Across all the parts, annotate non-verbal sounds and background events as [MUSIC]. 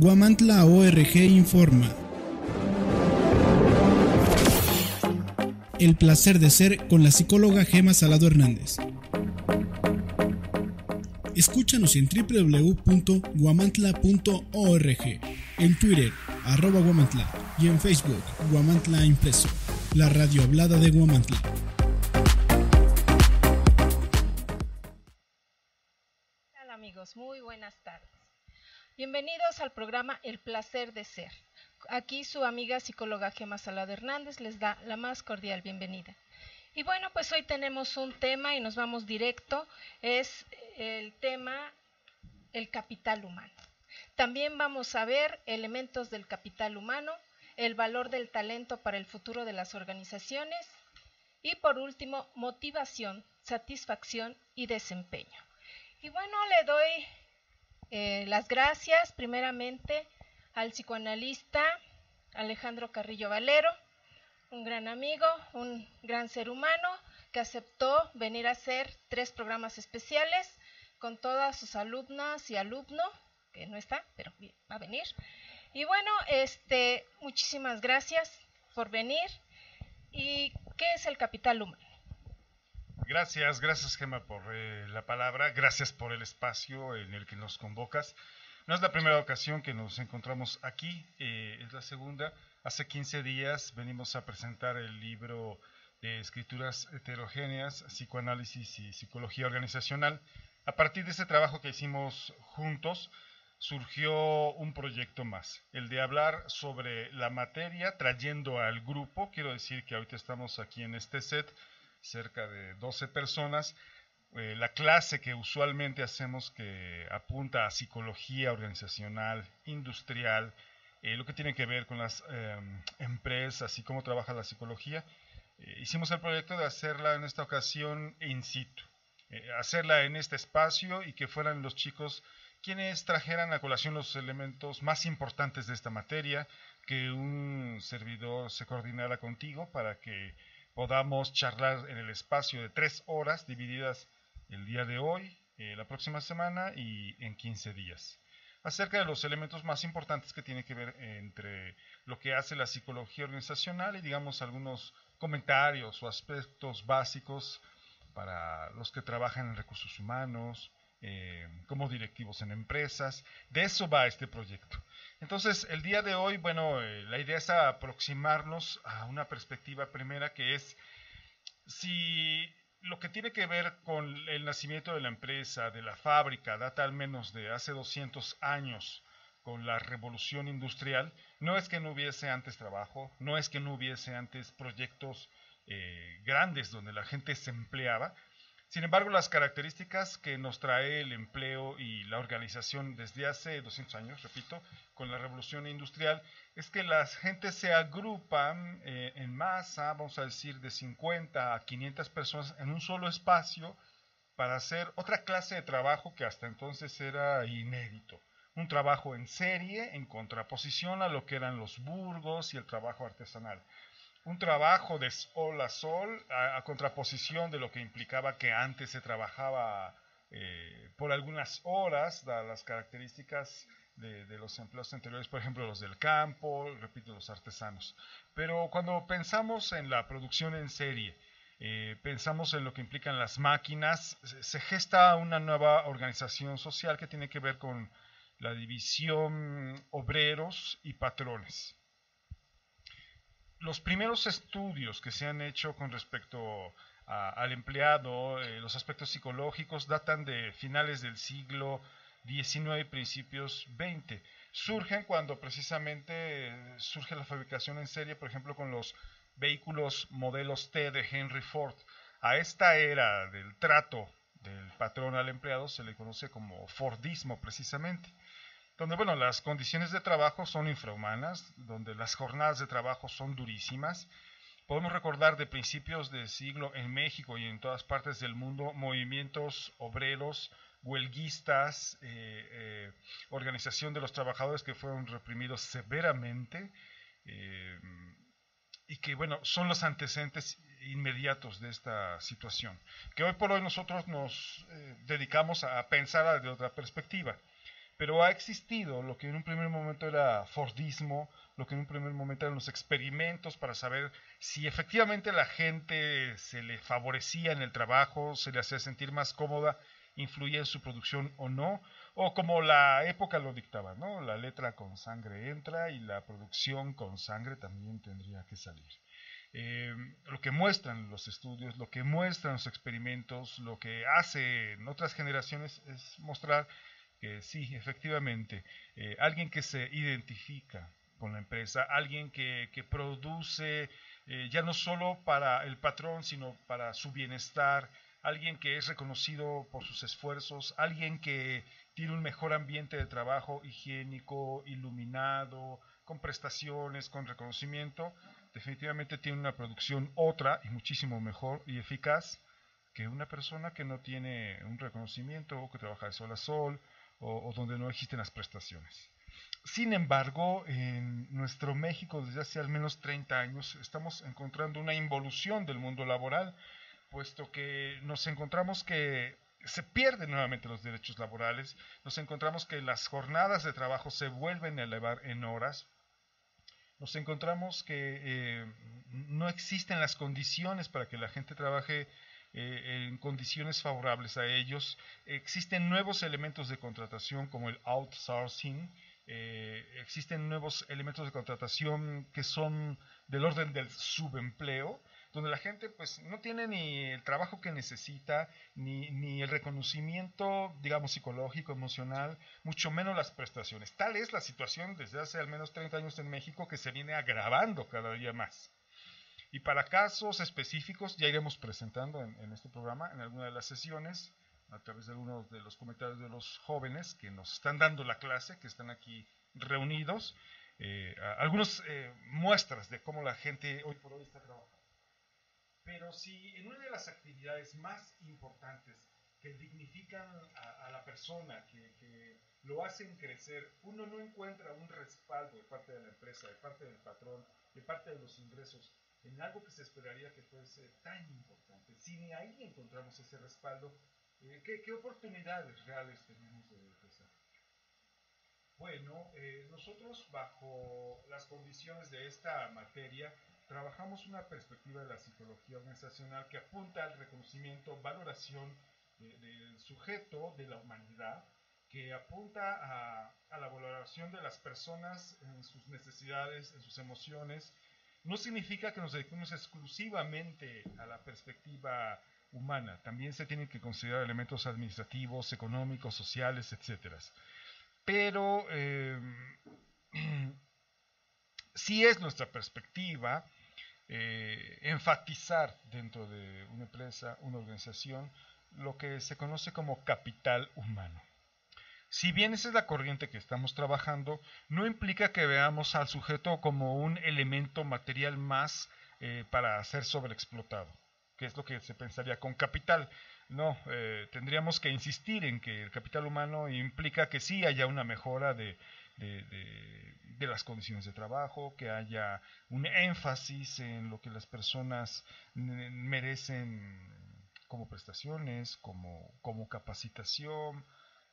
Guamantla ORG informa. El placer de ser con la psicóloga Gema Salado Hernández. Escúchanos en www.guamantla.org, en Twitter, arroba Guamantla, y en Facebook, Guamantla Impreso, la radio hablada de Guamantla. Hola amigos? Muy buenas tardes. Bienvenidos al programa El placer de ser. Aquí su amiga psicóloga Gema Salado Hernández les da la más cordial bienvenida. Y bueno, pues hoy tenemos un tema y nos vamos directo. Es el tema el capital humano. También vamos a ver elementos del capital humano, el valor del talento para el futuro de las organizaciones y por último, motivación, satisfacción y desempeño. Y bueno, le doy eh, las gracias primeramente al psicoanalista Alejandro Carrillo Valero, un gran amigo, un gran ser humano que aceptó venir a hacer tres programas especiales con todas sus alumnas y alumno, que no está, pero va a venir. Y bueno, este, muchísimas gracias por venir. ¿Y qué es el capital humano? Gracias, gracias Gema por eh, la palabra, gracias por el espacio en el que nos convocas. No es la primera ocasión que nos encontramos aquí, eh, es la segunda. Hace 15 días venimos a presentar el libro de escrituras heterogéneas, psicoanálisis y psicología organizacional. A partir de ese trabajo que hicimos juntos, surgió un proyecto más, el de hablar sobre la materia trayendo al grupo. Quiero decir que ahorita estamos aquí en este set cerca de 12 personas. Eh, la clase que usualmente hacemos que apunta a psicología organizacional, industrial, eh, lo que tiene que ver con las em, empresas y cómo trabaja la psicología, eh, hicimos el proyecto de hacerla en esta ocasión in situ, hacerla en este espacio y que fueran los chicos quienes trajeran a colación los elementos más importantes de esta materia, que un servidor se coordinara contigo para que podamos charlar en el espacio de tres horas divididas el día de hoy, eh, la próxima semana y en 15 días. Acerca de los elementos más importantes que tiene que ver entre lo que hace la psicología organizacional y digamos algunos comentarios o aspectos básicos para los que trabajan en recursos humanos, eh, como directivos en empresas. De eso va este proyecto. Entonces, el día de hoy, bueno, eh, la idea es aproximarnos a una perspectiva primera que es si lo que tiene que ver con el nacimiento de la empresa, de la fábrica, data al menos de hace 200 años con la revolución industrial, no es que no hubiese antes trabajo, no es que no hubiese antes proyectos eh, grandes donde la gente se empleaba, sin embargo, las características que nos trae el empleo y la organización desde hace 200 años, repito, con la revolución industrial, es que las gentes se agrupan eh, en masa, vamos a decir, de 50 a 500 personas en un solo espacio para hacer otra clase de trabajo que hasta entonces era inédito. Un trabajo en serie, en contraposición a lo que eran los burgos y el trabajo artesanal un trabajo de sol a sol, a, contraposición de lo que implicaba que antes se trabajaba eh, por algunas horas, dadas las características de, los empleos anteriores, por ejemplo, los del campo, repito, los artesanos. Pero cuando pensamos en la producción en serie, eh, pensamos en lo que implican las máquinas, se gesta una nueva organización social que tiene que ver con la división obreros y patrones los primeros estudios que se han hecho con respecto al empleado, eh, los aspectos psicológicos, datan de finales del siglo XIX y principios XX. Surgen cuando precisamente eh, surge la fabricación en serie, por ejemplo, con los vehículos modelos T de Henry Ford. A esta era del trato del patrón al empleado se le conoce como Fordismo precisamente donde bueno, las condiciones de trabajo son infrahumanas, donde las jornadas de trabajo son durísimas. Podemos recordar de principios del siglo en México y en todas partes del mundo movimientos obreros, huelguistas, eh, eh, organización de los trabajadores que fueron reprimidos severamente eh, y que bueno, son los antecedentes inmediatos de esta situación, que hoy por hoy nosotros nos dedicamos a pensar desde otra perspectiva. Pero ha existido lo que en un primer momento era Fordismo, lo que en un primer momento eran los experimentos para saber si efectivamente la gente se le favorecía en el trabajo, se le hacía sentir más cómoda, influía en su producción o no, o como la época lo dictaba, ¿no? La letra con sangre entra y la producción con sangre también tendría que salir. Eh, lo que muestran los estudios, lo que muestran los experimentos, lo que hace en otras generaciones es mostrar que sí, efectivamente, eh, alguien que se identifica con la empresa, alguien que, produce eh, ya no solo para el patrón, sino para su bienestar, alguien que es reconocido por sus esfuerzos, alguien que tiene un mejor ambiente de trabajo higiénico, iluminado, con prestaciones, con reconocimiento, definitivamente tiene una producción otra y muchísimo mejor y eficaz que una persona que no tiene un reconocimiento o que trabaja de sol a sol o, donde no existen las prestaciones. Sin embargo, en nuestro México desde hace al menos 30 años estamos encontrando una involución del mundo laboral, puesto que nos encontramos que se pierden nuevamente los derechos laborales, nos encontramos que las jornadas de trabajo se vuelven a elevar en horas, nos encontramos que eh, no existen las condiciones para que la gente trabaje eh, en condiciones favorables a ellos. Existen nuevos elementos de contratación como el outsourcing, eh, existen nuevos elementos de contratación que son del orden del subempleo, donde la gente pues no tiene ni el trabajo que necesita, ni, ni, el reconocimiento, digamos, psicológico, emocional, mucho menos las prestaciones. Tal es la situación desde hace al menos 30 años en México que se viene agravando cada día más. Y para casos específicos ya iremos presentando en, este programa, en alguna de las sesiones, a través de algunos de los comentarios de los jóvenes que nos están dando la clase, que están aquí reunidos, eh, algunas eh, muestras de cómo la gente hoy por hoy está trabajando. Pero si en una de las actividades más importantes que dignifican a, la persona, que, que, lo hacen crecer, uno no encuentra un respaldo de parte de la empresa, de parte del patrón, de parte de los ingresos, en algo que se esperaría que fuese tan importante. Si ni ahí encontramos ese respaldo, eh, ¿qué, oportunidades reales tenemos de empezar? Bueno, eh, nosotros bajo las condiciones de esta materia trabajamos una perspectiva de la psicología organizacional que apunta al reconocimiento, valoración del sujeto, de la humanidad, que apunta a, a, la valoración de las personas en sus necesidades, en sus emociones, no significa que nos dediquemos exclusivamente a la perspectiva humana. También se tienen que considerar elementos administrativos, económicos, sociales, etc. Pero eh, [CLEARS THROAT] sí es nuestra perspectiva eh, enfatizar dentro de una empresa, una organización, lo que se conoce como capital humano. Si bien esa es la corriente que estamos trabajando, no implica que veamos al sujeto como un elemento material más eh, para ser sobreexplotado, que es lo que se pensaría con capital. No, eh, tendríamos que insistir en que el capital humano implica que sí haya una mejora de, de, las condiciones de trabajo, que haya un énfasis en lo que las personas merecen como prestaciones, como, como capacitación,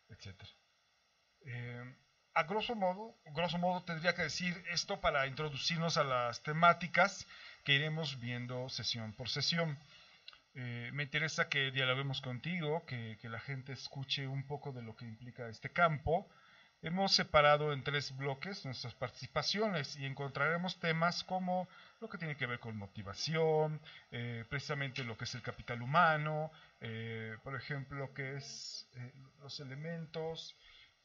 etcétera. Eh, a grosso modo, grosso modo tendría que decir esto para introducirnos a las temáticas que iremos viendo sesión por sesión. Eh, me interesa que dialoguemos contigo, que, que, la gente escuche un poco de lo que implica este campo. Hemos separado en tres bloques nuestras participaciones y encontraremos temas como lo que tiene que ver con motivación, eh, precisamente lo que es el capital humano, por ejemplo, lo que es los elementos,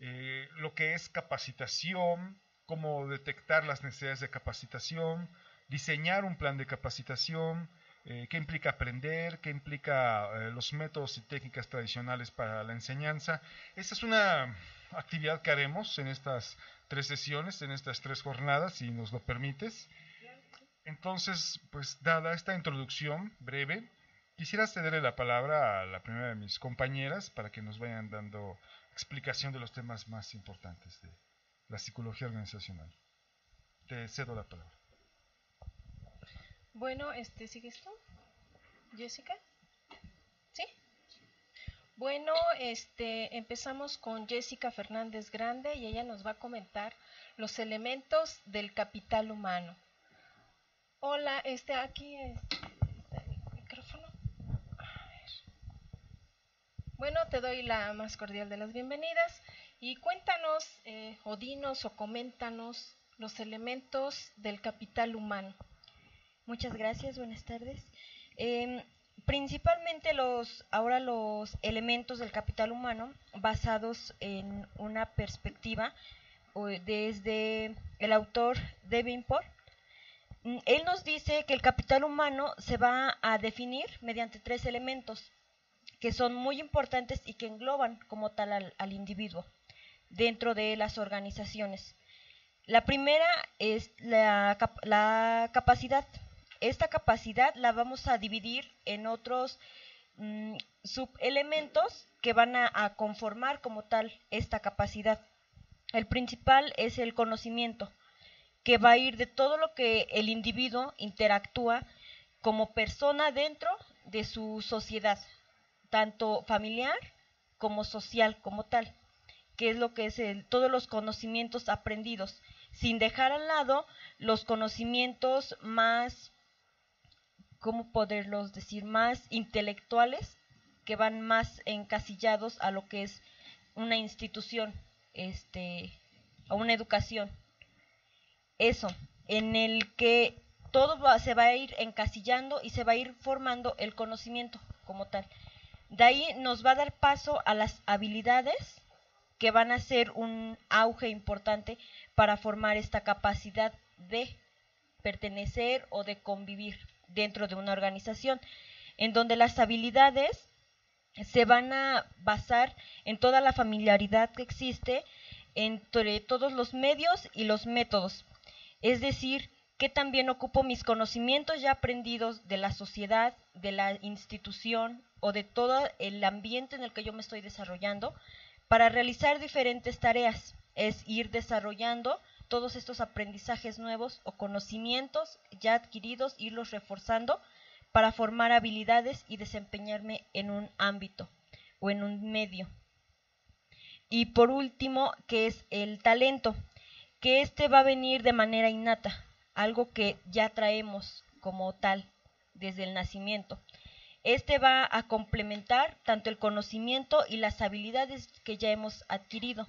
eh, lo que es capacitación, cómo detectar las necesidades de capacitación, diseñar un plan de capacitación, eh, qué implica aprender, qué implica eh, los métodos y técnicas tradicionales para la enseñanza. Esta es una actividad que haremos en estas tres sesiones, en estas tres jornadas, si nos lo permites. Entonces, pues dada esta introducción breve, quisiera cederle la palabra a la primera de mis compañeras para que nos vayan dando explicación de los temas más importantes de la psicología organizacional. Te cedo la palabra. Bueno, este, ¿sigues tú? Jessica. ¿Sí? Bueno, este, empezamos con Jessica Fernández Grande y ella nos va a comentar los elementos del capital humano. Hola, este aquí es el micrófono. Bueno, te doy la más cordial de las bienvenidas y cuéntanos eh, o dinos o coméntanos los elementos del capital humano. Muchas gracias, buenas tardes. Em, principalmente los ahora los elementos del capital humano basados en una perspectiva desde el autor Devinport Mm, él nos dice que el capital humano se va a definir mediante tres elementos que son muy importantes y que engloban como tal al, individuo dentro de las organizaciones. La primera es la, capacidad. Esta capacidad la vamos a dividir en otros mm, subelementos que van a conformar como tal esta capacidad. El principal es el conocimiento que va a ir de todo lo que el individuo interactúa como persona dentro de su sociedad, tanto familiar como social como tal, que es lo que es el, todos los conocimientos aprendidos, sin dejar al lado los conocimientos más, ¿cómo poderlos decir?, más intelectuales, que van más encasillados a lo que es una institución, este, a una educación eso, en el que todo se va a ir encasillando y se va a ir formando el conocimiento como tal. De ahí nos va a dar paso a las habilidades que van a ser un auge importante para formar esta capacidad de pertenecer o de convivir dentro de una organización, en donde las habilidades se van a basar en toda la familiaridad que existe entre todos los medios y los métodos. Es decir, que también ocupo mis conocimientos ya aprendidos de la sociedad, de la institución o de todo el ambiente en el que yo me estoy desarrollando para realizar diferentes tareas. Es ir desarrollando todos estos aprendizajes nuevos o conocimientos ya adquiridos, irlos reforzando para formar habilidades y desempeñarme en un ámbito o en un medio. Y por último, que es el talento que este va a venir de manera innata, algo que ya traemos como tal desde el nacimiento. Este va a complementar tanto el conocimiento y las habilidades que ya hemos adquirido,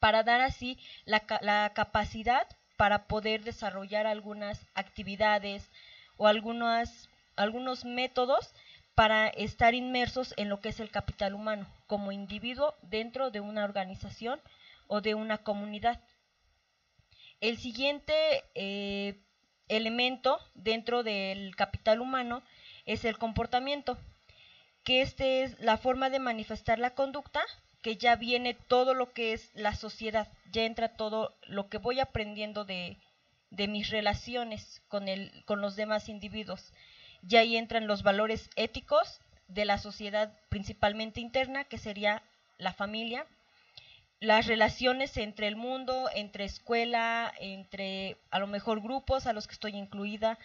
para dar así la, capacidad para poder desarrollar algunas actividades o algunas, algunos métodos para estar inmersos en lo que es el capital humano como individuo dentro de una organización o de una comunidad. El siguiente eh, elemento dentro del capital humano es el comportamiento, que este es la forma de manifestar la conducta, que ya viene todo lo que es la sociedad, ya entra todo lo que voy aprendiendo de, de mis relaciones con, el, con los demás individuos. Ya ahí entran los valores éticos de la sociedad principalmente interna, que sería la familia, las relaciones entre el mundo, entre escuela, entre a lo mejor grupos a los que estoy incluida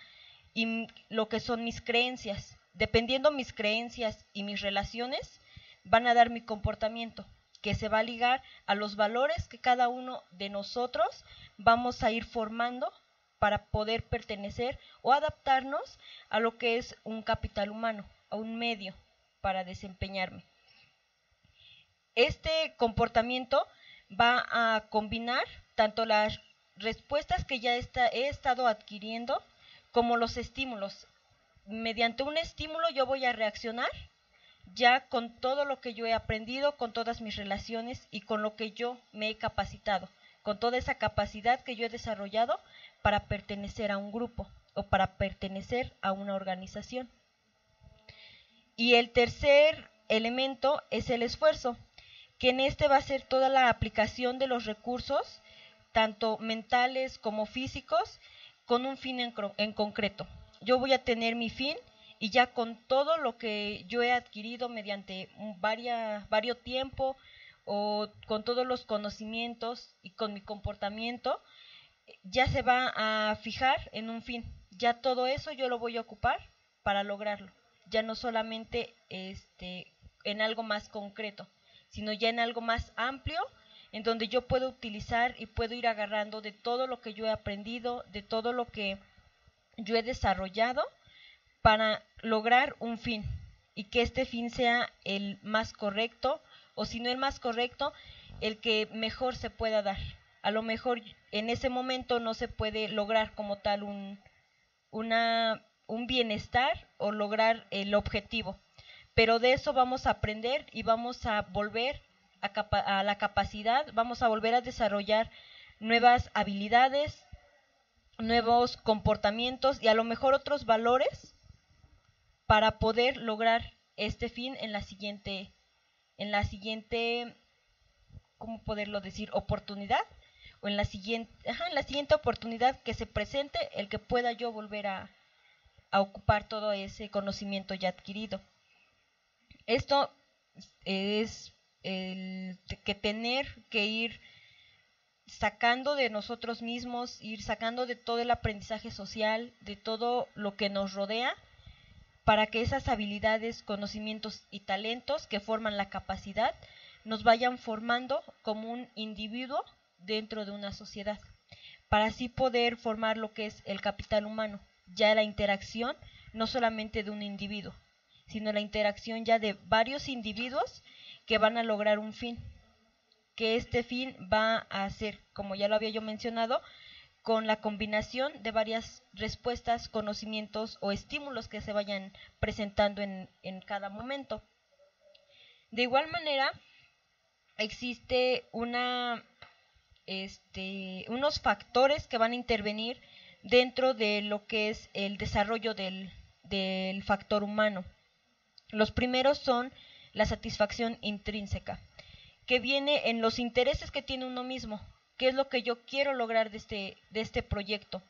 y lo que son mis creencias. Dependiendo mis creencias y mis relaciones, van a dar mi comportamiento, que se va a ligar a los valores que cada uno de nosotros vamos a ir formando para poder pertenecer o adaptarnos a lo que es un capital humano, a un medio para desempeñarme. Este comportamiento va a combinar tanto las respuestas que ya he estado adquiriendo como los estímulos. Mediante un estímulo yo voy a reaccionar ya con todo lo que yo he aprendido, con todas mis relaciones y con lo que yo me he capacitado, con toda esa capacidad que yo he desarrollado para pertenecer a un grupo o para pertenecer a una organización. Y el tercer elemento es el esfuerzo que en este va a ser toda la aplicación de los recursos, tanto mentales como físicos, con un fin en, concreto. Yo voy a tener mi fin y ya con todo lo que yo he adquirido mediante varia, varios tiempo o con todos los conocimientos y con mi comportamiento, ya se va a fijar en un fin. Ya todo eso yo lo voy a ocupar para lograrlo. Ya no solamente este en algo más concreto, sino ya en algo más amplio, en donde yo puedo utilizar y puedo ir agarrando de todo lo que yo he aprendido, de todo lo que yo he desarrollado para lograr un fin y que este fin sea el más correcto o si no el más correcto, el que mejor se pueda dar. A lo mejor en ese momento no se puede lograr como tal un, un bienestar o lograr el objetivo, pero de eso vamos a aprender y vamos a volver a, la capacidad, vamos a volver a desarrollar nuevas habilidades, nuevos comportamientos y a lo mejor otros valores para poder lograr este fin en la siguiente en la siguiente cómo poderlo decir oportunidad o en la siguiente en la siguiente oportunidad que se presente el que pueda yo volver a ocupar todo ese conocimiento ya adquirido. Esto es el que tener que ir sacando de nosotros mismos, ir sacando de todo el aprendizaje social, de todo lo que nos rodea, para que esas habilidades, conocimientos y talentos que forman la capacidad nos vayan formando como un individuo dentro de una sociedad, para así poder formar lo que es el capital humano, ya la interacción no solamente de un individuo, sino la interacción ya de varios individuos que van a lograr un fin, que este fin va a ser, como ya lo había yo mencionado, con la combinación de varias respuestas, conocimientos o estímulos que se vayan presentando en, en cada momento. De igual manera, existe una, este, unos factores que van a intervenir dentro de lo que es el desarrollo del, del factor humano. Los primeros son la satisfacción intrínseca, que viene en los intereses que tiene uno mismo, qué es lo que yo quiero lograr de este, de este proyecto.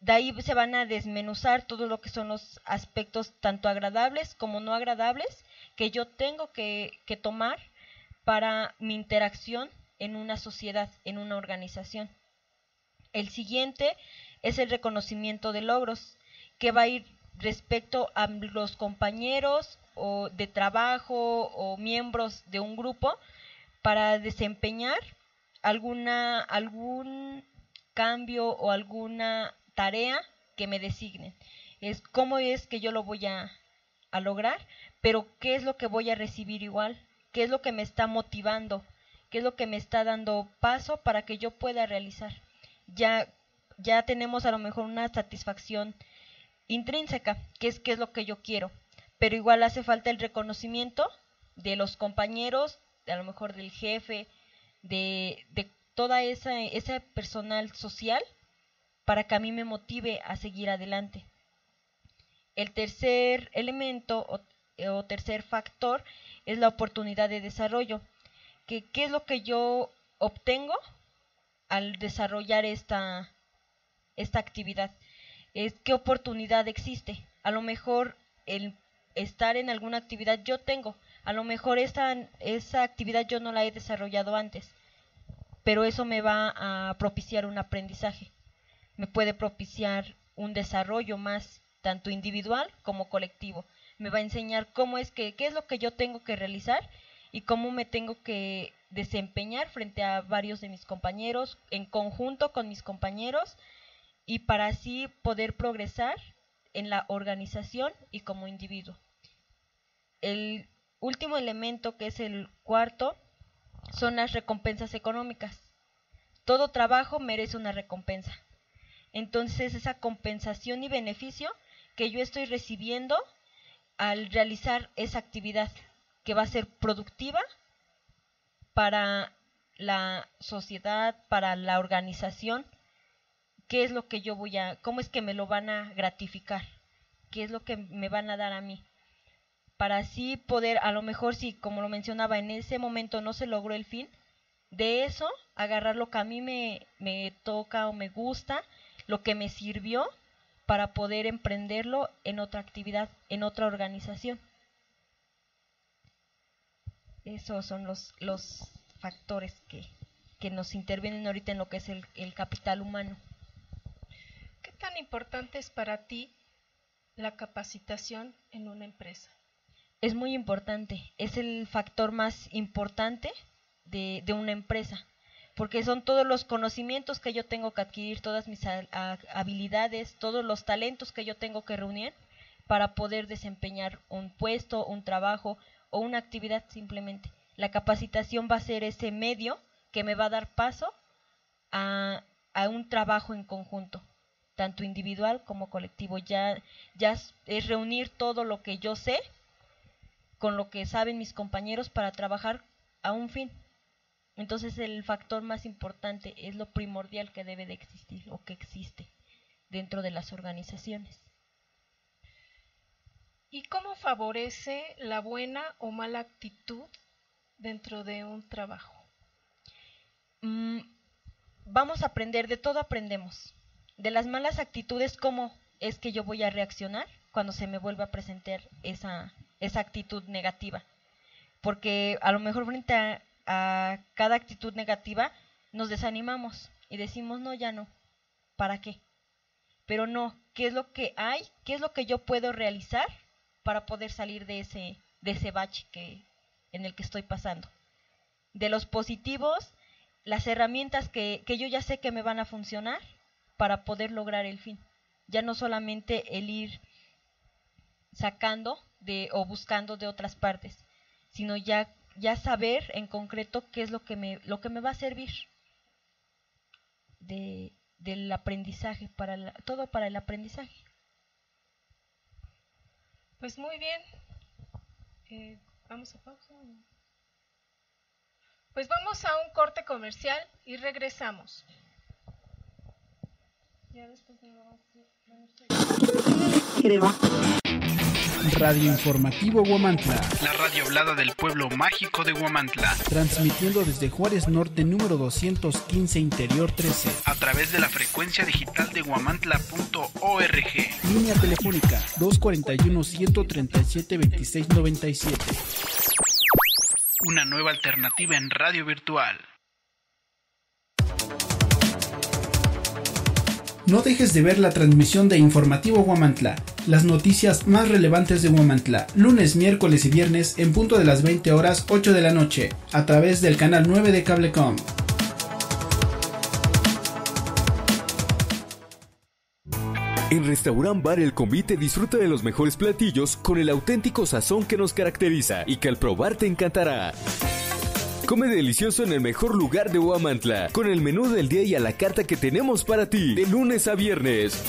De ahí se van a desmenuzar todo lo que son los aspectos tanto agradables como no agradables que yo tengo que, que tomar para mi interacción en una sociedad, en una organización. El siguiente es el reconocimiento de logros, que va a ir respecto a los compañeros o de trabajo o miembros de un grupo para desempeñar alguna, algún cambio o alguna tarea que me designen. Es cómo es que yo lo voy a, lograr, pero qué es lo que voy a recibir igual, qué es lo que me está motivando, qué es lo que me está dando paso para que yo pueda realizar. Ya, ya tenemos a lo mejor una satisfacción intrínseca, que es qué es lo que yo quiero, pero igual hace falta el reconocimiento de los compañeros, a lo mejor del jefe, de, toda esa, personal social para que a mí me motive a seguir adelante. El tercer elemento o, o tercer factor es la oportunidad de desarrollo. Que, ¿Qué es lo que yo obtengo al desarrollar esta, esta actividad? Es qué oportunidad existe. A lo mejor el estar en alguna actividad yo tengo, a lo mejor esa, esa actividad yo no la he desarrollado antes, pero eso me va a propiciar un aprendizaje, me puede propiciar un desarrollo más tanto individual como colectivo, me va a enseñar cómo es que, qué es lo que yo tengo que realizar y cómo me tengo que desempeñar frente a varios de mis compañeros, en conjunto con mis compañeros, y para así poder progresar en la organización y como individuo. El último elemento, que es el cuarto, son las recompensas económicas. Todo trabajo merece una recompensa. Entonces, esa compensación y beneficio que yo estoy recibiendo al realizar esa actividad que va a ser productiva para la sociedad, para la organización, qué es lo que yo voy a, cómo es que me lo van a gratificar, qué es lo que me van a dar a mí para así poder, a lo mejor si, como lo mencionaba, en ese momento no se logró el fin, de eso agarrar lo que a mí me, me toca o me gusta, lo que me sirvió para poder emprenderlo en otra actividad, en otra organización. Esos son los, los factores que, que nos intervienen ahorita en lo que es el, el capital humano. ¿Qué tan importante es para ti la capacitación en una empresa? Es muy importante, es el factor más importante de, una empresa, porque son todos los conocimientos que yo tengo que adquirir, todas mis habilidades, todos los talentos que yo tengo que reunir para poder desempeñar un puesto, un trabajo o una actividad simplemente. La capacitación va a ser ese medio que me va a dar paso a, a un trabajo en conjunto, tanto individual como colectivo. Ya, ya es reunir todo lo que yo sé con lo que saben mis compañeros para trabajar a un fin. Entonces el factor más importante es lo primordial que debe de existir o que existe dentro de las organizaciones. ¿Y cómo favorece la buena o mala actitud dentro de un trabajo? Mm, vamos a aprender, de todo aprendemos. De las malas actitudes, ¿cómo es que yo voy a reaccionar cuando se me vuelva a presentar esa, esa actitud negativa? Porque a lo mejor frente a, cada actitud negativa nos desanimamos y decimos, no, ya no, ¿para qué? Pero no, ¿qué es lo que hay? ¿Qué es lo que yo puedo realizar para poder salir de ese, de ese bache que, en el que estoy pasando? De los positivos, las herramientas que, que yo ya sé que me van a funcionar para poder lograr el fin. Ya no solamente el ir sacando de, o buscando de otras partes, sino ya, ya saber en concreto qué es lo que me, lo que me va a servir de, del aprendizaje, para todo para el aprendizaje. Pues muy bien. Eh, vamos a pausa. Pues vamos a un corte comercial y regresamos. Radio Informativo Guamantla. La radio hablada del pueblo mágico de Guamantla. Transmitiendo desde Juárez Norte número 215 Interior 13. A través de la frecuencia digital de guamantla.org. Línea telefónica 241 137 2697 una nueva alternativa en radio virtual. No dejes de ver la transmisión de Informativo Guamantla, las noticias más relevantes de Guamantla, lunes, miércoles y viernes en punto de las 20 horas 8 de la noche, a través del canal 9 de Cablecom. En Restaurant Bar El Convite disfruta de los mejores platillos con el auténtico sazón que nos caracteriza y que al probar te encantará. Come delicioso en el mejor lugar de Huamantla, con el menú del día y a la carta que tenemos para ti, de lunes a viernes.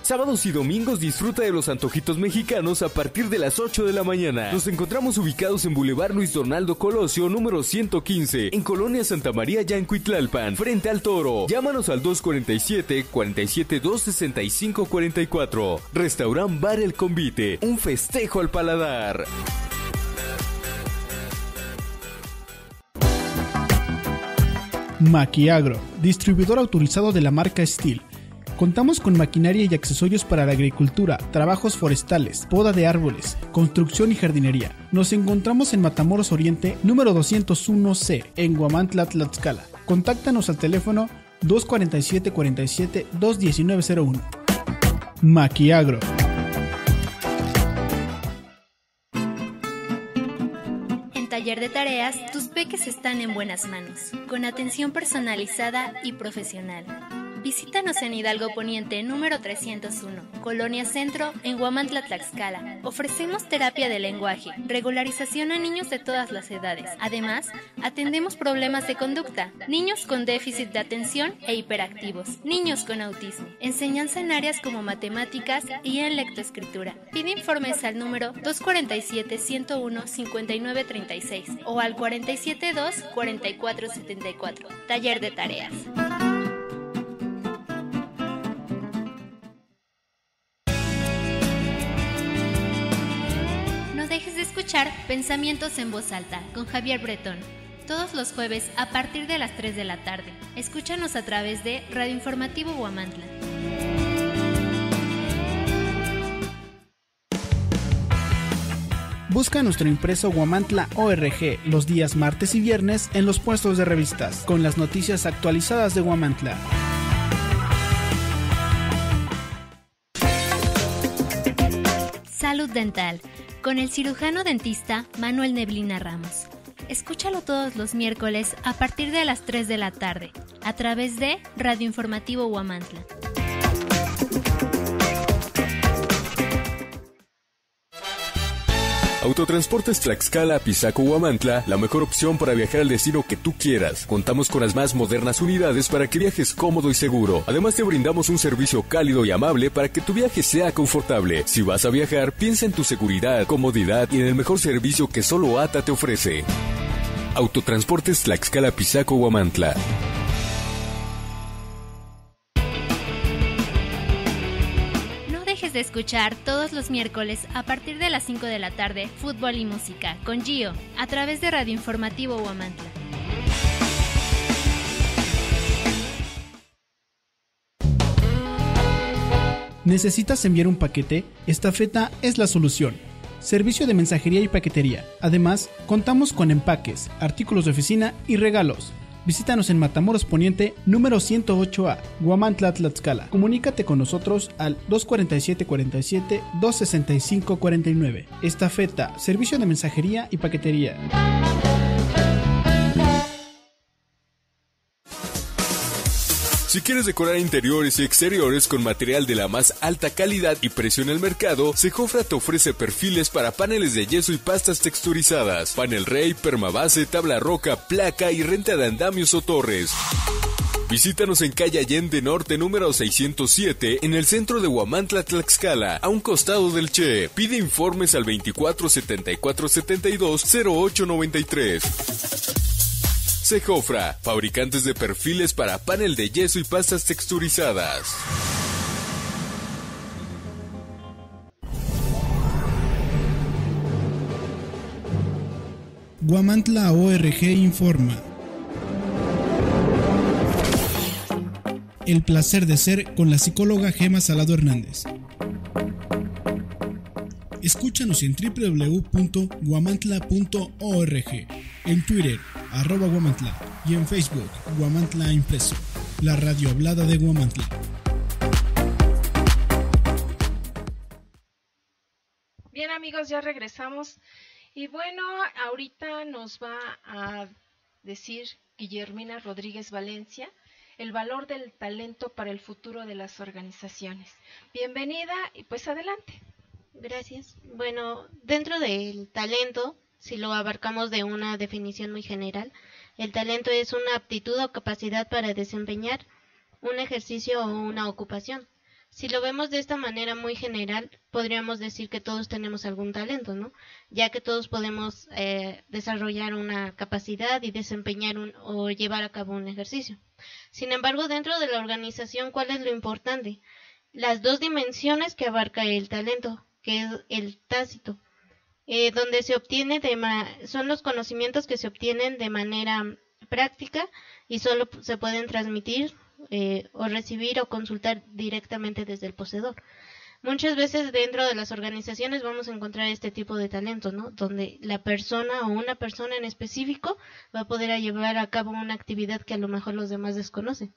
Sábados y domingos disfruta de los antojitos mexicanos a partir de las 8 de la mañana. Nos encontramos ubicados en Boulevard Luis Donaldo Colosio, número 115, en Colonia Santa María, Yancuitlalpan, frente al Toro. Llámanos al 247 47 265 44. Restaurant Bar El Convite, un festejo al paladar. Maquiagro, distribuidor autorizado de la marca Steel Contamos con maquinaria y accesorios para la agricultura, trabajos forestales, poda de árboles, construcción y jardinería. Nos encontramos en Matamoros Oriente, número 201C, en Guamantla, Tlaxcala. Contáctanos al teléfono 247 47 21901. Maquiagro. Taller de tareas, tus peques están en buenas manos, con atención personalizada y profesional Visítanos en Hidalgo Poniente, número 301, Colonia Centro, en Huamantla, Tlaxcala. Ofrecemos terapia de lenguaje, regularización a niños de todas las edades. Además, atendemos problemas de conducta, niños con déficit de atención e hiperactivos, niños con autismo, enseñanza en áreas como matemáticas y en lectoescritura. Pide informes al número 247-101-5936 o al 472-4474. Taller de tareas. Pensamientos en Voz Alta con Javier Bretón. Todos los jueves a partir de las 3 de la tarde. Escúchanos a través de Radio Informativo Guamantla. Busca nuestro impreso Guamantla ORG los días martes y viernes en los puestos de revistas, con las noticias actualizadas de Guamantla. Salud Dental con el cirujano dentista Manuel Neblina Ramos. Escúchalo todos los miércoles a partir de las 3 de la tarde, a través de Radio Informativo Huamantla. Autotransportes Tlaxcala, Pisaco Huamantla, la mejor opción para viajar al destino que tú quieras. Contamos con las más modernas unidades para que viajes cómodo y seguro. Además te brindamos un servicio cálido y amable para que tu viaje sea confortable. Si vas a viajar, piensa en tu seguridad, comodidad y en el mejor servicio que solo ATA te ofrece. Autotransportes Tlaxcala, Pisaco Huamantla. De escuchar todos los miércoles a partir de las 5 de la tarde Fútbol y Música con Gio a través de Radio Informativo Huamantla. ¿Necesitas enviar un paquete? Esta feta es la solución. Servicio de mensajería y paquetería. Además, contamos con empaques, artículos de oficina y regalos. Visítanos en Matamoros Poniente, número 108A, Guamantla, Tlaxcala. Comunícate con nosotros al 247-47-265-49. Estafeta, servicio de mensajería y paquetería. Si quieres decorar interiores y exteriores con material de la más alta calidad y precio en el mercado, Sejofra te ofrece perfiles para paneles de yeso y pastas texturizadas, panel rey, permabase, tabla roca, placa y renta de andamios o torres. Visítanos en calle Allende Norte número 607 en el centro de Huamantla, Tlaxcala, a un costado del Che. Pide informes al 24 74 72 0893. Cejofra, fabricantes de perfiles para panel de yeso y pastas texturizadas. Guamantla ORG informa. El placer de ser con la psicóloga Gema Salado Hernández. Escúchanos en www.guamantla.org, en Twitter, arroba Guamantla, y en Facebook, Guamantla Impreso, la radio hablada de Guamantla. Bien amigos, ya regresamos. Y bueno, ahorita nos va a decir Guillermina Rodríguez Valencia el valor del talento para el futuro de las organizaciones. Bienvenida y pues adelante. Gracias. Bueno, dentro del talento, si lo abarcamos de una definición muy general, el talento es una aptitud o capacidad para desempeñar un ejercicio o una ocupación. Si lo vemos de esta manera muy general, podríamos decir que todos tenemos algún talento, ¿no? Ya que todos podemos eh, desarrollar una capacidad y desempeñar un, o llevar a cabo un ejercicio. Sin embargo, dentro de la organización, ¿cuál es lo importante? Las dos dimensiones que abarca el talento, que es el tácito, eh, donde se obtiene de son los conocimientos que se obtienen de manera práctica y solo se pueden transmitir eh, o recibir o consultar directamente desde el poseedor. Muchas veces dentro de las organizaciones vamos a encontrar este tipo de talento, ¿no? Donde la persona o una persona en específico va a poder llevar a cabo una actividad que a lo mejor los demás desconocen.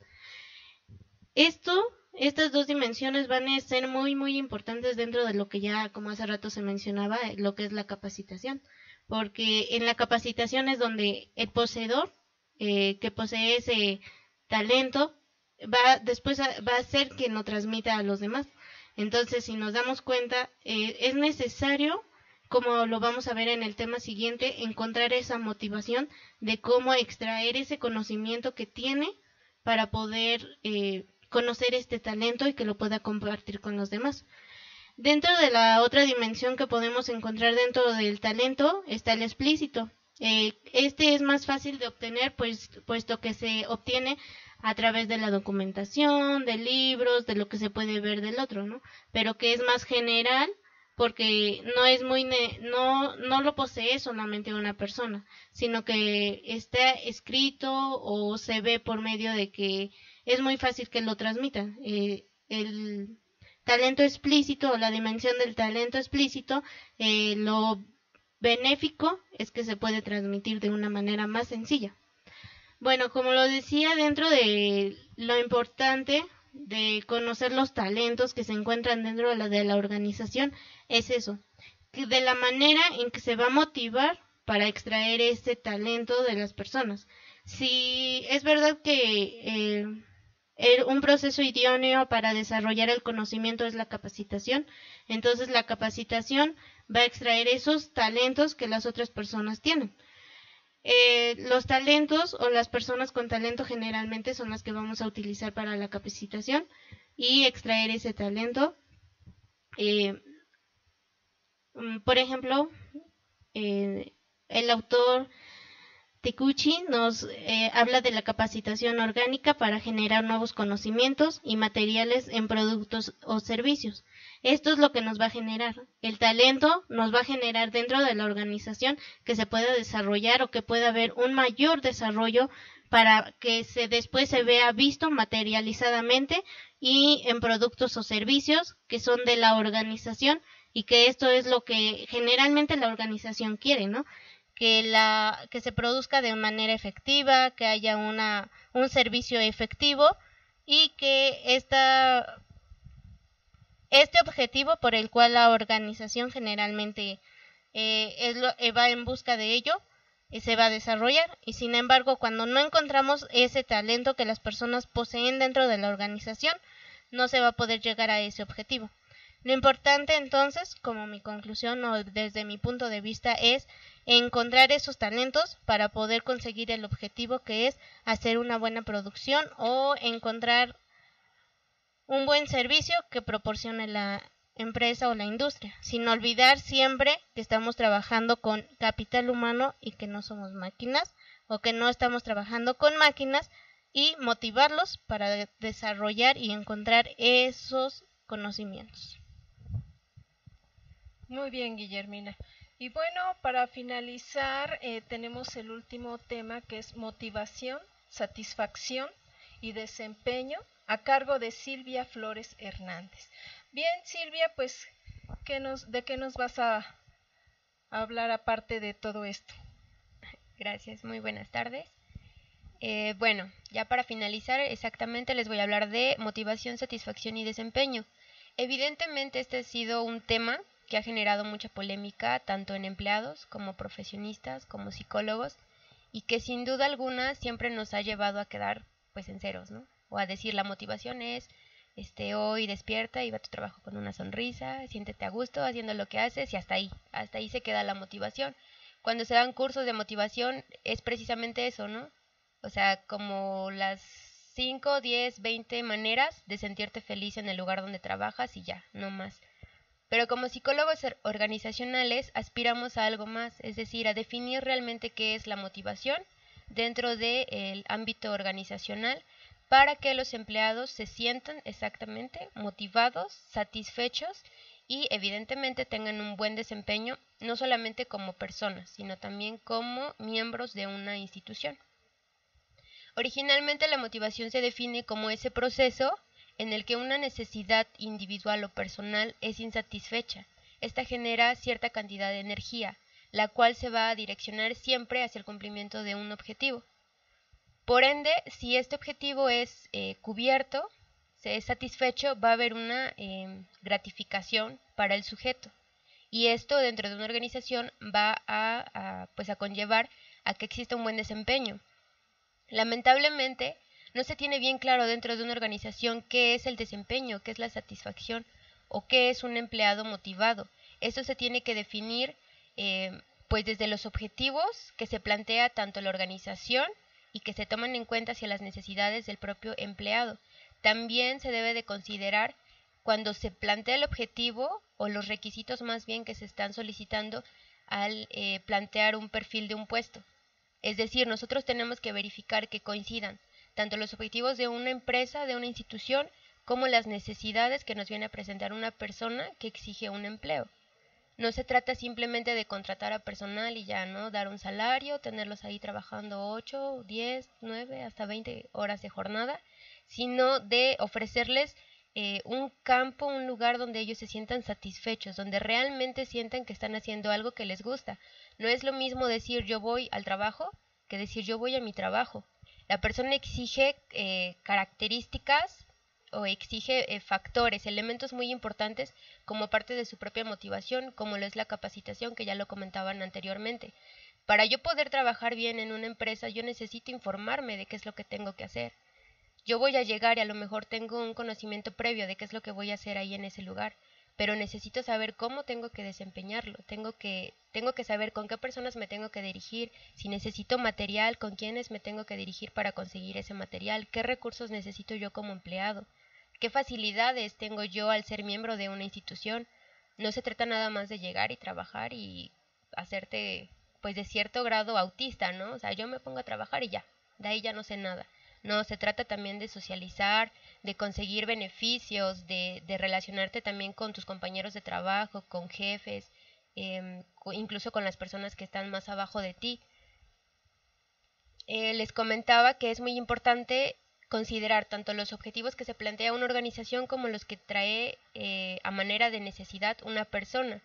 Esto estas dos dimensiones van a ser muy, muy importantes dentro de lo que ya, como hace rato se mencionaba, lo que es la capacitación. Porque en la capacitación es donde el poseedor eh, que posee ese talento va después va a ser quien lo transmita a los demás. Entonces, si nos damos cuenta, eh, es necesario, como lo vamos a ver en el tema siguiente, encontrar esa motivación de cómo extraer ese conocimiento que tiene para poder eh, conocer este talento y que lo pueda compartir con los demás. Dentro de la otra dimensión que podemos encontrar dentro del talento está el explícito. Eh, este es más fácil de obtener pues, puesto que se obtiene a través de la documentación, de libros, de lo que se puede ver del otro, ¿no? Pero que es más general porque no es muy no no lo posee solamente una persona, sino que está escrito o se ve por medio de que es muy fácil que lo transmitan. Eh, el talento explícito o la dimensión del talento explícito, eh, lo benéfico es que se puede transmitir de una manera más sencilla. Bueno, como lo decía, dentro de lo importante de conocer los talentos que se encuentran dentro de la, de la organización es eso, de la manera en que se va a motivar para extraer ese talento de las personas. Si es verdad que eh, un proceso idóneo para desarrollar el conocimiento es la capacitación, entonces la capacitación va a extraer esos talentos que las otras personas tienen. Eh, los talentos o las personas con talento generalmente son las que vamos a utilizar para la capacitación y extraer ese talento. Eh, mm, por ejemplo, eh, el autor Tikuchi nos eh, habla de la capacitación orgánica para generar nuevos conocimientos y materiales en productos o servicios. Esto es lo que nos va a generar. El talento nos va a generar dentro de la organización que se pueda desarrollar o que pueda haber un mayor desarrollo para que se después se vea visto materializadamente y en productos o servicios que son de la organización y que esto es lo que generalmente la organización quiere, ¿no? Que la que se produzca de manera efectiva, que haya una un servicio efectivo y que esta este objetivo por el cual la organización generalmente eh, eh, va en busca de ello y se va a desarrollar y sin embargo cuando no encontramos ese talento que las personas poseen dentro de la organización no se va a poder llegar a ese objetivo. Lo importante entonces, como mi conclusión o desde mi punto de vista, es encontrar esos talentos para poder conseguir el objetivo que es hacer una buena producción o encontrar un buen servicio que proporcione la empresa o la industria, sin olvidar siempre que estamos trabajando con capital humano y que no somos máquinas o que no estamos trabajando con máquinas y motivarlos para desarrollar y encontrar esos conocimientos. Muy bien, Guillermina. Y bueno, para finalizar, eh, tenemos el último tema que es motivación, satisfacción y desempeño a cargo de Silvia Flores Hernández. Bien, Silvia, pues, ¿qué nos, ¿de qué nos vas a hablar aparte de todo esto? Gracias, muy buenas tardes. Eh, bueno, ya para finalizar, exactamente les voy a hablar de motivación, satisfacción y desempeño. Evidentemente este ha sido un tema que ha generado mucha polémica tanto en empleados como profesionistas como psicólogos y que sin duda alguna siempre nos ha llevado a quedar pues en ceros, ¿no? O a decir la motivación es este hoy despierta y va a tu trabajo con una sonrisa, siéntete a gusto haciendo lo que haces y hasta ahí, hasta ahí se queda la motivación. Cuando se dan cursos de motivación es precisamente eso, ¿no? O sea, como las 5, 10, 20 maneras de sentirte feliz en el lugar donde trabajas y ya, no más. Pero como psicólogos organizacionales aspiramos a algo más, es decir, a definir realmente qué es la motivación dentro del ámbito organizacional para que los empleados se sientan exactamente motivados, satisfechos y evidentemente tengan un buen desempeño no solamente como personas, sino también como miembros de una institución. Originalmente la motivación se define como ese proceso en el que una necesidad individual o personal es insatisfecha. Esta genera cierta cantidad de energía, la cual se va a direccionar siempre hacia el cumplimiento de un objetivo. Por ende, si este objetivo es eh, cubierto, se es satisfecho, va a haber una em, gratificación para el sujeto. Y esto dentro de una organización va a, pues a conllevar a que exista un buen desempeño. Lamentablemente, no se tiene bien claro dentro de una organización qué es el desempeño, qué es la satisfacción o qué es un empleado motivado. Esto se tiene que definir em, pues desde los objetivos que se plantea tanto la organización y que se toman en cuenta hacia las necesidades del propio empleado. También se debe de considerar cuando se plantea el objetivo o los requisitos más bien que se están solicitando al eh, plantear un perfil de un puesto. Es decir, nosotros tenemos que verificar que coincidan tanto los objetivos de una empresa, de una institución, como las necesidades que nos viene a presentar una persona que exige un empleo. No se trata simplemente de contratar a personal y ya, ¿no? Dar un salario, tenerlos ahí trabajando 8, 10, 9, hasta 20 horas de jornada, sino de ofrecerles eh, un campo, un lugar donde ellos se sientan satisfechos, donde realmente sientan que están haciendo algo que les gusta. No es lo mismo decir yo voy al trabajo que decir yo voy a mi trabajo. La persona exige eh, características o exige eh, factores, elementos muy importantes como parte de su propia motivación, como lo es la capacitación, que ya lo comentaban anteriormente. Para yo poder trabajar bien en una empresa, yo necesito informarme de qué es lo que tengo que hacer. Yo voy a llegar y a lo mejor tengo un conocimiento previo de qué es lo que voy a hacer ahí en ese lugar, pero necesito saber cómo tengo que desempeñarlo, tengo que, tengo que saber con qué personas me tengo que dirigir, si necesito material, con quiénes me tengo que dirigir para conseguir ese material, qué recursos necesito yo como empleado, qué facilidades tengo yo al ser miembro de una institución. No se trata nada más de llegar y trabajar y hacerte pues de cierto grado autista, ¿no? O sea, yo me pongo a trabajar y ya, de ahí ya no sé nada. No, se trata también de socializar, de conseguir beneficios, de, de relacionarte también con tus compañeros de trabajo, con jefes, eh, incluso con las personas que están más abajo de ti. Eh, les comentaba que es muy importante considerar tanto los objetivos que se plantea una organización como los que trae eh, a manera de necesidad una persona.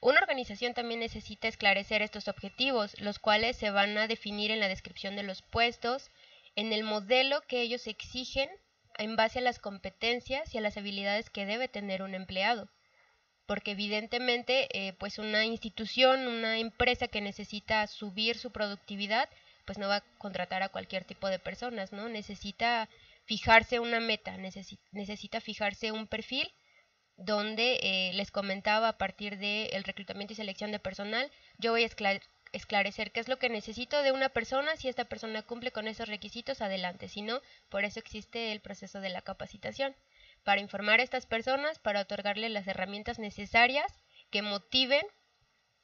Una organización también necesita esclarecer estos objetivos, los cuales se van a definir en la descripción de los puestos, en el modelo que ellos exigen en base a las competencias y a las habilidades que debe tener un empleado. Porque evidentemente, eh, pues una institución, una empresa que necesita subir su productividad, pues no va a contratar a cualquier tipo de personas, ¿no? Necesita fijarse una meta, necesita fijarse un perfil donde eh, les comentaba a partir del reclutamiento y selección de personal, yo voy a esclarecer qué es lo que necesito de una persona, si esta persona cumple con esos requisitos, adelante, si no, por eso existe el proceso de la capacitación, para informar a estas personas, para otorgarles las herramientas necesarias que motiven,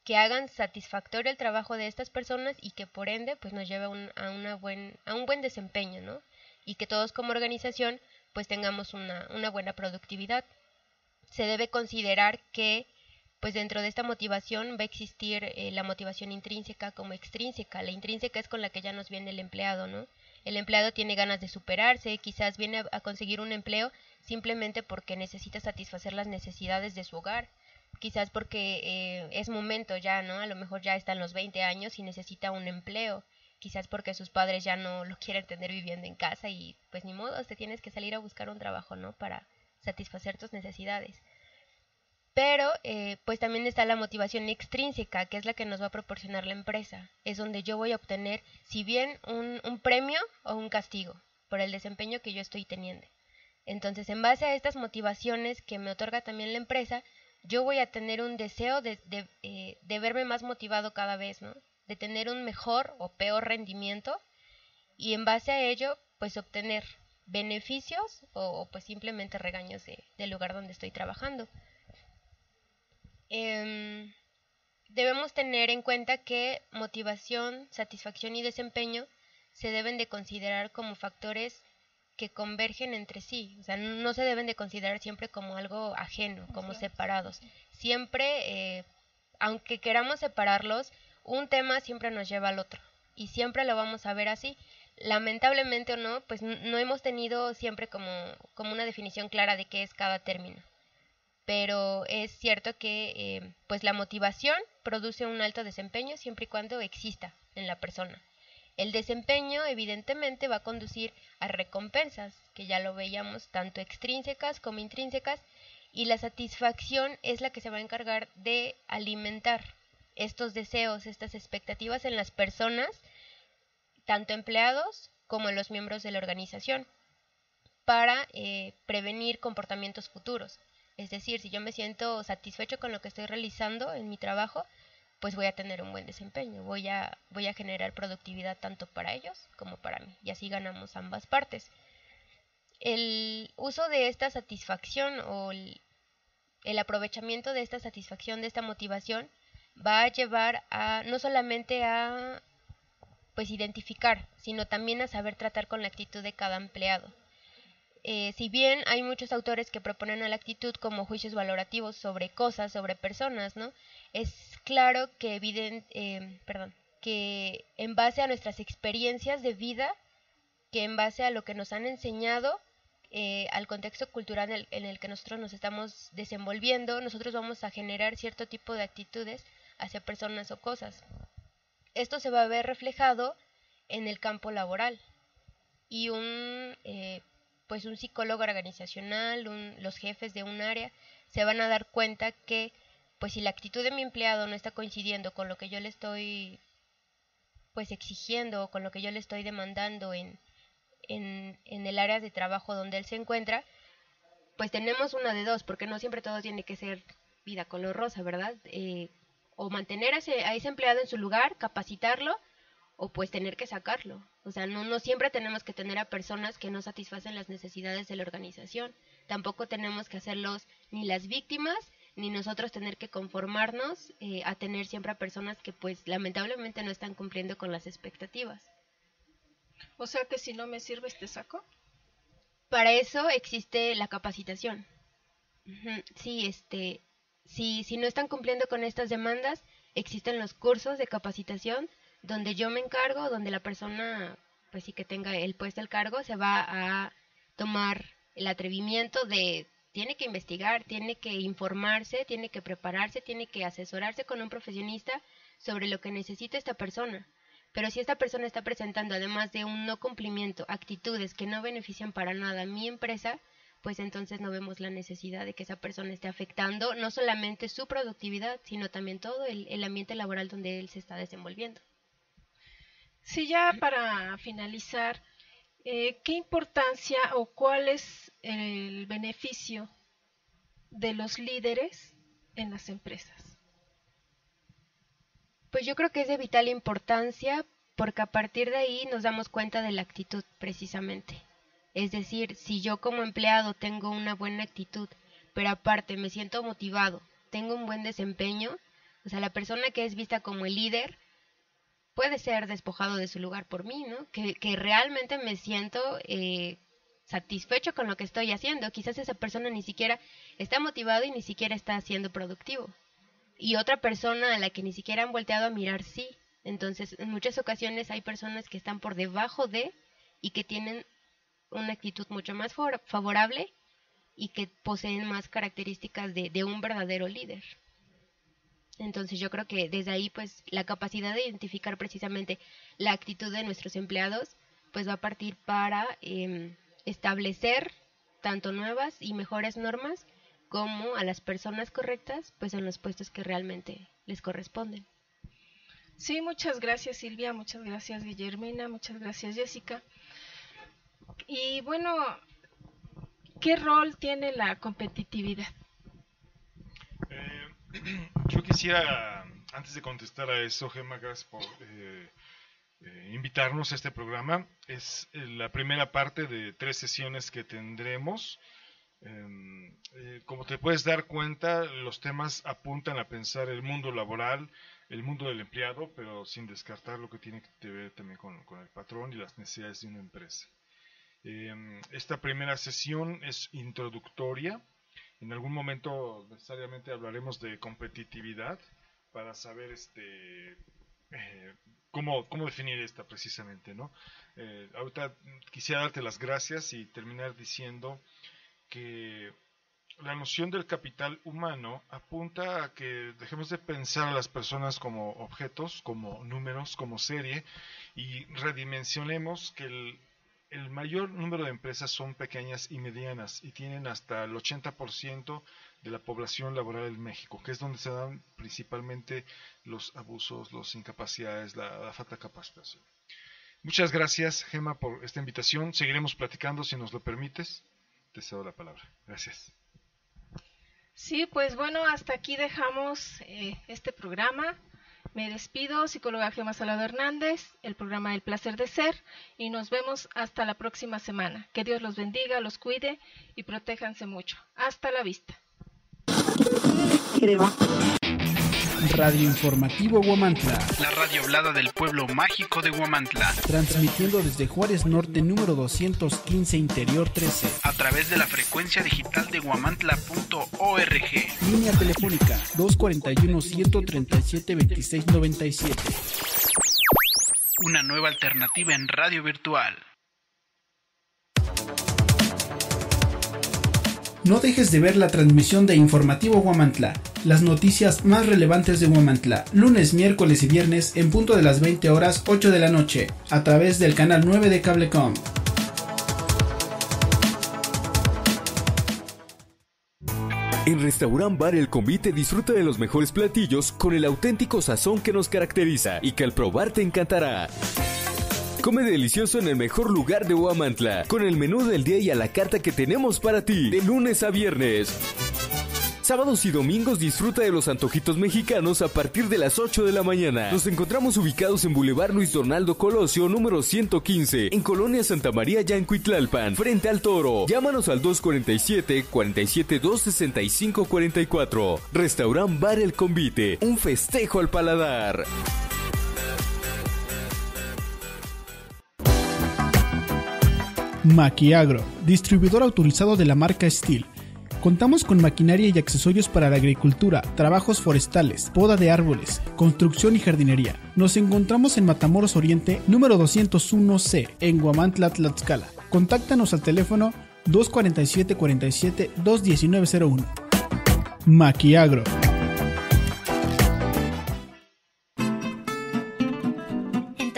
que hagan satisfactorio el trabajo de estas personas y que por ende pues nos lleve a, un, a, una buen, a un buen desempeño, ¿no? Y que todos como organización pues tengamos una, una buena productividad. Se debe considerar que pues dentro de esta motivación va a existir eh, la motivación intrínseca como extrínseca. La intrínseca es con la que ya nos viene el empleado, ¿no? El empleado tiene ganas de superarse, quizás viene a, conseguir un empleo simplemente porque necesita satisfacer las necesidades de su hogar, quizás porque eh, es momento ya, ¿no? A lo mejor ya está en los 20 años y necesita un empleo, quizás porque sus padres ya no lo quieren tener viviendo en casa y pues ni modo, te tienes que salir a buscar un trabajo, ¿no? Para satisfacer tus necesidades. Pero eh, pues también está la motivación extrínseca, que es la que nos va a proporcionar la empresa. Es donde yo voy a obtener, si bien un, premio o un castigo por el desempeño que yo estoy teniendo. Entonces, en base a estas motivaciones que me otorga también la empresa, yo voy a tener un deseo de, de, eh, verme más motivado cada vez, ¿no? De tener un mejor o peor rendimiento y en base a ello, pues obtener beneficios o, pues simplemente regaños de, del lugar donde estoy trabajando. Em, debemos tener en cuenta que motivación, satisfacción y desempeño se deben de considerar como factores que convergen entre sí, o sea, no se deben de considerar siempre como algo ajeno, como separados. Siempre, eh, aunque queramos separarlos, un tema siempre nos lleva al otro y siempre lo vamos a ver así. Lamentablemente o no, pues no hemos tenido siempre como, como una definición clara de qué es cada término pero es cierto que eh, pues la motivación produce un alto desempeño siempre y cuando exista en la persona. El desempeño evidentemente va a conducir a recompensas, que ya lo veíamos, tanto extrínsecas como intrínsecas, y la satisfacción es la que se va a encargar de alimentar estos deseos, estas expectativas en las personas, tanto empleados como en los miembros de la organización, para eh, prevenir comportamientos futuros. Es decir, si yo me siento satisfecho con lo que estoy realizando en mi trabajo, pues voy a tener un buen desempeño, voy a, voy a generar productividad tanto para ellos como para mí, y así ganamos ambas partes. El uso de esta satisfacción o el, el aprovechamiento de esta satisfacción, de esta motivación, va a llevar a no solamente a pues identificar, sino también a saber tratar con la actitud de cada empleado. Eh, si bien hay muchos autores que proponen a la actitud como juicios valorativos sobre cosas, sobre personas, ¿no? Es claro que, eh, perdón, que en base a nuestras experiencias de vida, que en base a lo que nos han enseñado, eh, al contexto cultural en el, en el, que nosotros nos estamos desenvolviendo, nosotros vamos a generar cierto tipo de actitudes hacia personas o cosas. Esto se va a ver reflejado en el campo laboral y un pues un psicólogo organizacional, los jefes de un área, se van a dar cuenta que pues si la actitud de mi empleado no está coincidiendo con lo que yo le estoy pues exigiendo o con lo que yo le estoy demandando en, en, en el área de trabajo donde él se encuentra, pues tenemos una de dos, porque no siempre todo tiene que ser vida color rosa, ¿verdad? Eh, o mantener a ese, a ese empleado en su lugar, capacitarlo, o pues tener que sacarlo. O sea, no, no siempre tenemos que tener a personas que no satisfacen las necesidades de la organización. Tampoco tenemos que hacerlos ni las víctimas, ni nosotros tener que conformarnos eh, a tener siempre a personas que pues lamentablemente no están cumpliendo con las expectativas. O sea que si no me sirve este saco. Para eso existe la capacitación. Sí, este, si, si no están cumpliendo con estas demandas, existen los cursos de capacitación donde yo me encargo, donde la persona, pues sí que tenga el puesto al cargo, se va a tomar el atrevimiento de tiene que investigar, tiene que informarse, tiene que prepararse, tiene que asesorarse con un profesionista sobre lo que necesita esta persona. Pero si esta persona está presentando, además de un no cumplimiento, actitudes que no benefician para nada a mi empresa, pues entonces no vemos la necesidad de que esa persona esté afectando no solamente su productividad, sino también todo el, ambiente laboral donde él se está desenvolviendo. Sí, ya para finalizar, eh, ¿qué importancia o cuál es el beneficio de los líderes en las empresas? Pues yo creo que es de vital importancia porque a partir de ahí nos damos cuenta de la actitud precisamente. Es decir, si yo como empleado tengo una buena actitud, pero aparte me siento motivado, tengo un buen desempeño, o sea, la persona que es vista como el líder puede ser despojado de su lugar por mí, ¿no? Que, realmente me siento eh, satisfecho con lo que estoy haciendo. Quizás esa persona ni siquiera está motivado y ni siquiera está siendo productivo y otra persona a la que ni siquiera han volteado a mirar sí. Entonces, en muchas ocasiones hay personas que están por debajo de y que tienen una actitud mucho más favorable y que poseen más características de, un verdadero líder. Entonces yo creo que desde ahí pues la capacidad de identificar precisamente la actitud de nuestros empleados pues va a partir para eh, establecer tanto nuevas y mejores normas como a las personas correctas, pues en los puestos que realmente les corresponden. Sí, muchas gracias Silvia, muchas gracias Guillermina, muchas gracias Jessica. Y bueno, ¿qué rol tiene la competitividad? Eh, [CLEARS THROAT] yo quisiera, antes de contestar a eso, Gemma, gracias por eh, eh, invitarnos a este programa. Es la primera parte de tres sesiones que tendremos Em, eh, como te puedes dar cuenta, los temas apuntan a pensar el mundo laboral, el mundo del empleado, pero sin descartar lo que tiene que ver también con, el patrón y las necesidades de una empresa. Em, esta primera sesión es introductoria. En algún momento necesariamente hablaremos de competitividad para saber este eh, cómo, cómo definir esta precisamente. ¿no? Eh, ahorita quisiera darte las gracias y terminar diciendo que la noción del capital humano apunta a que dejemos de pensar a las personas como objetos, como números, como serie, y redimensionemos que el, el mayor número de empresas son pequeñas y medianas y tienen hasta el 80% de la población laboral en México, que es donde se dan principalmente los abusos, las incapacidades, la, falta de capacitación. Muchas gracias, Gema, por esta invitación. Seguiremos platicando si nos lo permites te cedo la palabra. Gracias. Sí, pues bueno, hasta aquí dejamos eh, este programa. Me despido, psicóloga Gemma Salado Hernández, el programa El Placer de Ser, y nos vemos hasta la próxima semana. Que Dios los bendiga, los cuide y protéjanse mucho. Hasta la vista. Radio Informativo Guamantla. La radio hablada del pueblo mágico de Guamantla. Transmitiendo desde Juárez Norte número 215 Interior 13. A través de la frecuencia digital de guamantla.org. Línea telefónica 241 137 2697. Una nueva alternativa en radio virtual. No dejes de ver la transmisión de Informativo Guamantla, las noticias más relevantes de Guamantla, lunes, miércoles y viernes en punto de las 20 horas 8 de la noche, a través del canal 9 de Cablecom. En Restaurant Bar El Convite disfruta de los mejores platillos con el auténtico sazón que nos caracteriza y que al probar te encantará. Come delicioso en el mejor lugar de Huamantla, con el menú del día y a la carta que tenemos para ti, de lunes a viernes. Sábados y domingos disfruta de los antojitos mexicanos a partir de las 8 de la mañana. Nos encontramos ubicados en Boulevard Luis Donaldo Colosio, número 115, en Colonia Santa María, Yancuitlalpan, frente al Toro. Llámanos al 247 47 265 44. Restaurant Bar El Convite, un festejo al paladar. Maquiagro, distribuidor autorizado de la marca Steel. Contamos con maquinaria y accesorios para la agricultura, trabajos forestales, poda de árboles, construcción y jardinería. Nos encontramos en Matamoros Oriente, número 201C, en Guamantla, Tlaxcala. Contáctanos al teléfono 247 47 21901. Maquiagro.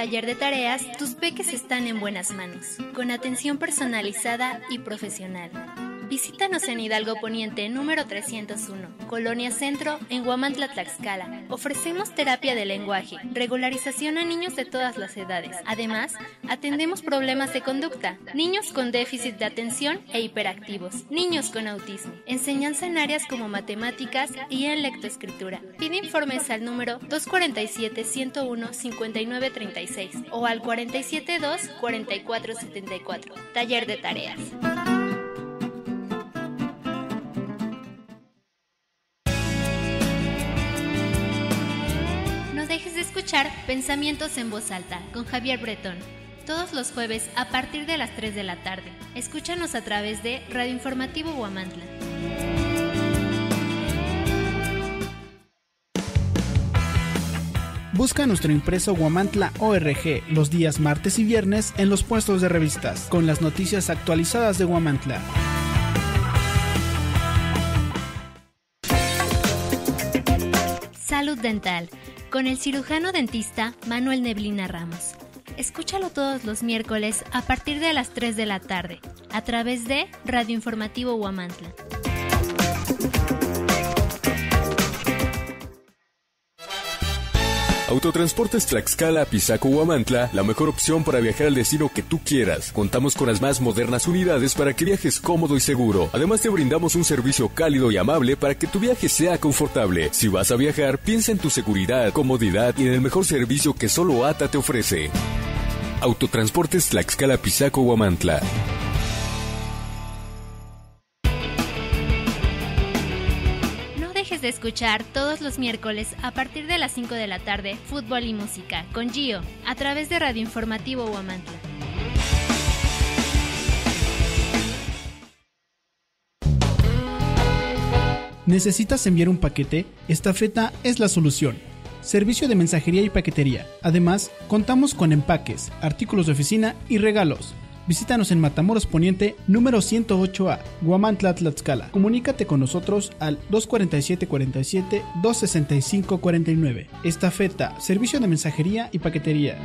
Taller de Tareas, tus peques están en buenas manos, con atención personalizada y profesional. Visítanos en Hidalgo Poniente número 301, Colonia Centro, en Huamantla, Tlaxcala. Ofrecemos terapia de lenguaje, regularización a niños de todas las edades. Además, atendemos problemas de conducta, niños con déficit de atención e hiperactivos, niños con autismo, enseñanza en áreas como matemáticas y en lectoescritura. Pide informes al número 247-101-5936 o al 472-4474. Taller de tareas. Escuchar Pensamientos en Voz Alta con Javier Bretón. Todos los jueves a partir de las 3 de la tarde. Escúchanos a través de Radio Informativo Huamantla. Busca nuestro impreso Guamantla ORG los días martes y viernes en los puestos de revistas, con las noticias actualizadas de Guamantla. Salud Dental con el cirujano dentista Manuel Neblina Ramos. Escúchalo todos los miércoles a partir de las 3 de la tarde, a través de Radio Informativo Huamantla. Autotransportes Tlaxcala, Pisaco, Huamantla, la mejor opción para viajar al destino que tú quieras. Contamos con las más modernas unidades para que viajes cómodo y seguro. Además te brindamos un servicio cálido y amable para que tu viaje sea confortable. Si vas a viajar, piensa en tu seguridad, comodidad y en el mejor servicio que solo ATA te ofrece. Autotransportes Tlaxcala, Pisaco, Huamantla. Escuchar todos los miércoles a partir de las 5 de la tarde Fútbol y Música con Gio a través de Radio Informativo Huamantla. ¿Necesitas enviar un paquete? Esta feta es la solución. Servicio de mensajería y paquetería. Además, contamos con empaques, artículos de oficina y regalos. Visítanos en Matamoros Poniente, número 108A, Guamantla, Tlaxcala. Comunícate con nosotros al 247-47-265-49. Estafeta, servicio de mensajería y paquetería.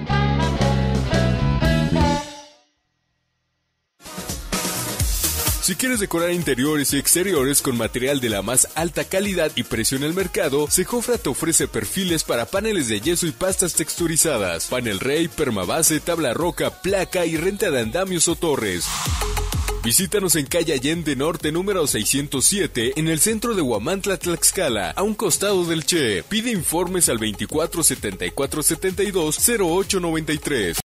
Si quieres decorar interiores y exteriores con material de la más alta calidad y precio en el mercado, Sejofra te ofrece perfiles para paneles de yeso y pastas texturizadas, panel rey, permabase, tabla roca, placa y renta de andamios o torres. Visítanos en calle Allende Norte número 607 en el centro de Huamantla, Tlaxcala, a un costado del Che. Pide informes al 24 74 72 0893.